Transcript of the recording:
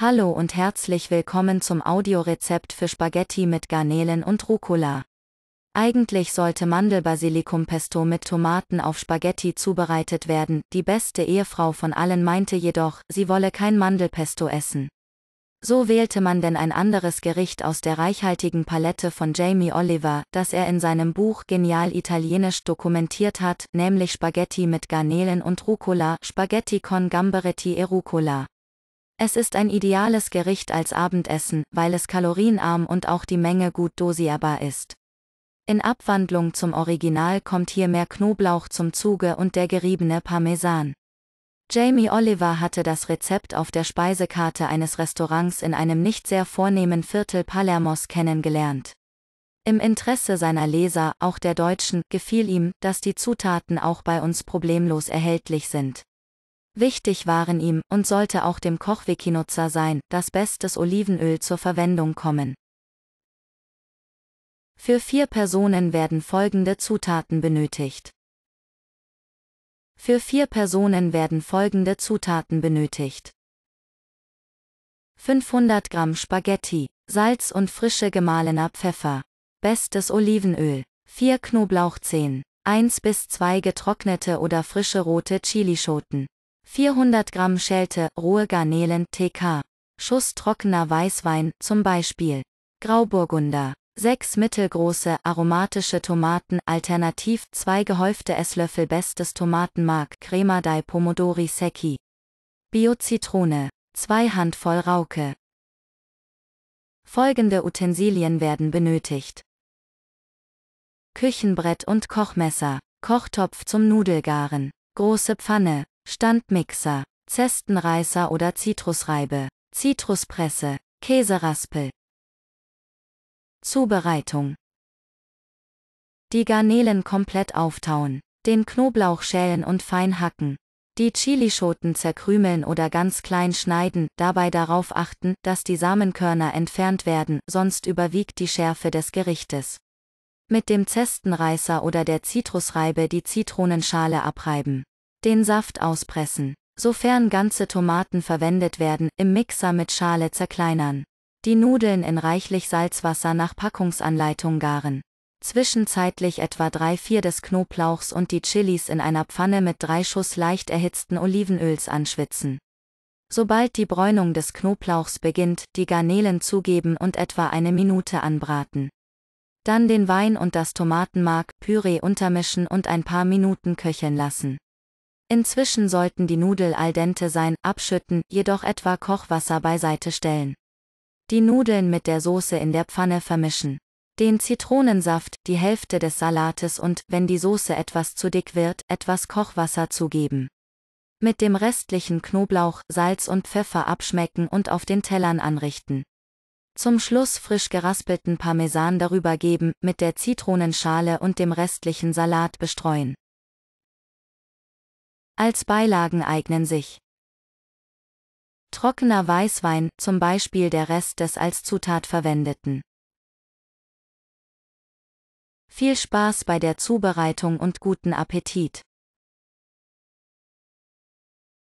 Hallo und herzlich willkommen zum Audiorezept für Spaghetti mit Garnelen und Rucola. Eigentlich sollte Mandelbasilikum-Pesto mit Tomaten auf Spaghetti zubereitet werden, die beste Ehefrau von allen meinte jedoch, sie wolle kein Mandelpesto essen. So wählte man denn ein anderes Gericht aus der reichhaltigen Palette von Jamie Oliver, das er in seinem Buch Genial Italienisch dokumentiert hat, nämlich Spaghetti mit Garnelen und Rucola, Spaghetti con Gamberetti e Rucola. Es ist ein ideales Gericht als Abendessen, weil es kalorienarm und auch die Menge gut dosierbar ist. In Abwandlung zum Original kommt hier mehr Knoblauch zum Zuge und der geriebene Parmesan. Jamie Oliver hatte das Rezept auf der Speisekarte eines Restaurants in einem nicht sehr vornehmen Viertel Palermos kennengelernt. Im Interesse seiner Leser, auch der Deutschen, gefiel ihm, dass die Zutaten auch bei uns problemlos erhältlich sind. Wichtig waren ihm, und sollte auch dem Kochwiki-Nutzer sein, dass bestes Olivenöl zur Verwendung kommen. Für vier Personen werden folgende Zutaten benötigt. Für vier Personen werden folgende Zutaten benötigt. 500 Gramm Spaghetti, Salz und frische gemahlener Pfeffer, bestes Olivenöl, 4 Knoblauchzehen, 1 bis 2 getrocknete oder frische rote Chilischoten, 400 Gramm Schelte, rohe Garnelen, TK. Schuss trockener Weißwein, zum Beispiel. Grauburgunder. 6 mittelgroße, aromatische Tomaten, alternativ 2 gehäufte Esslöffel bestes Tomatenmark, Crema dai Pomodori Secchi. Bio-Zitrone. 2 Handvoll Rauke. Folgende Utensilien werden benötigt. Küchenbrett und Kochmesser, Kochtopf zum Nudelgaren, große Pfanne, Standmixer, Zestenreißer oder Zitrusreibe, Zitruspresse, Käseraspel. Zubereitung. Die Garnelen komplett auftauen, den Knoblauch schälen und fein hacken, die Chilischoten zerkrümeln oder ganz klein schneiden, dabei darauf achten, dass die Samenkörner entfernt werden, sonst überwiegt die Schärfe des Gerichtes. Mit dem Zestenreißer oder der Zitrusreibe die Zitronenschale abreiben. Den Saft auspressen. Sofern ganze Tomaten verwendet werden, im Mixer mit Schale zerkleinern. Die Nudeln in reichlich Salzwasser nach Packungsanleitung garen. Zwischenzeitlich etwa 3-4 des Knoblauchs und die Chilis in einer Pfanne mit drei Schuss leicht erhitzten Olivenöls anschwitzen. Sobald die Bräunung des Knoblauchs beginnt, die Garnelen zugeben und etwa eine Minute anbraten. Dann den Wein und das Tomatenmark, Püree untermischen und ein paar Minuten köcheln lassen. Inzwischen sollten die Nudel al dente sein, abschütten, jedoch etwa Kochwasser beiseite stellen. Die Nudeln mit der Soße in der Pfanne vermischen. Den Zitronensaft, die Hälfte des Salates und, wenn die Soße etwas zu dick wird, etwas Kochwasser zugeben. Mit dem restlichen Knoblauch, Salz und Pfeffer abschmecken und auf den Tellern anrichten. Zum Schluss frisch geraspelten Parmesan darüber geben, mit der Zitronenschale und dem restlichen Salat bestreuen. Als Beilagen eignen sich trockener Weißwein, zum Beispiel der Rest des als Zutat verwendeten. Viel Spaß bei der Zubereitung und guten Appetit!